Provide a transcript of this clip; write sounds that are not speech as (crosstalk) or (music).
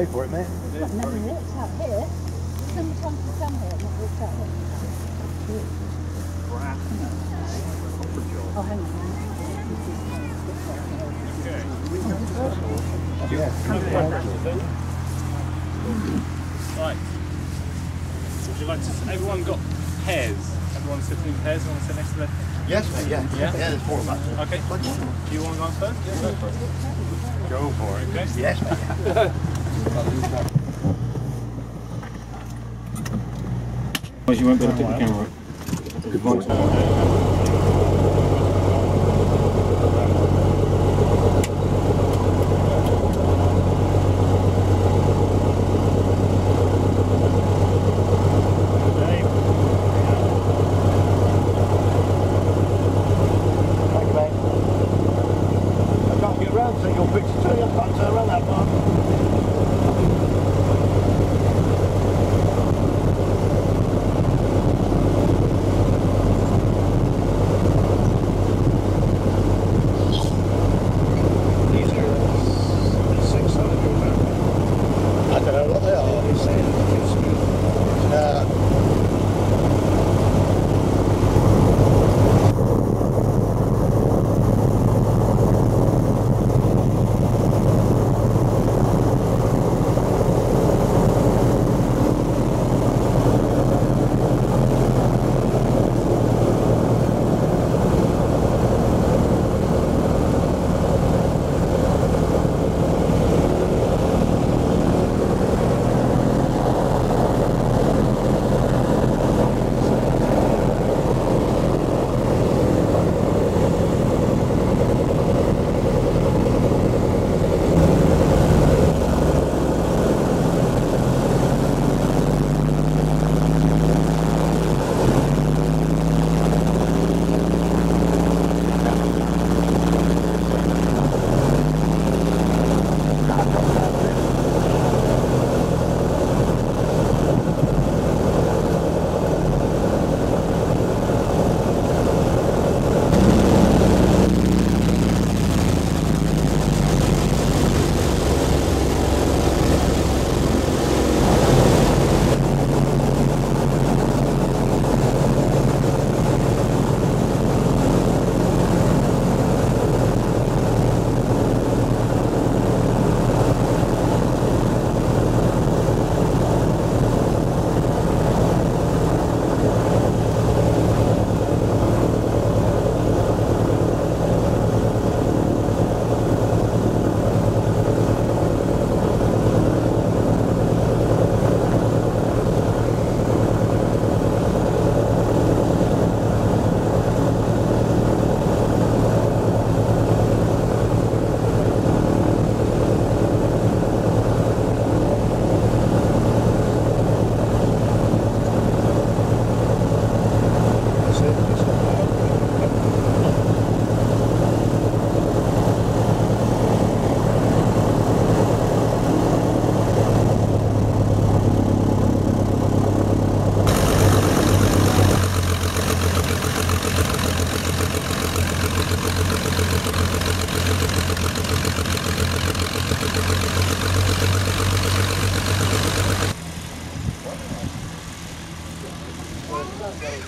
Pay for it, mate. I've never walked out here. So many times I've come here not walked out here. Oh, hang on. Right. Would you like to? Everyone got pairs. Everyone sitting in pairs. Want to sit next to them? Yes, mate, yeah. Yeah? Yeah, there's four of us. Okay. Do you want to go first? Yeah, go for it. Go for it. Okay. Yes, mate. (laughs) You won't be able to pick the camera. Good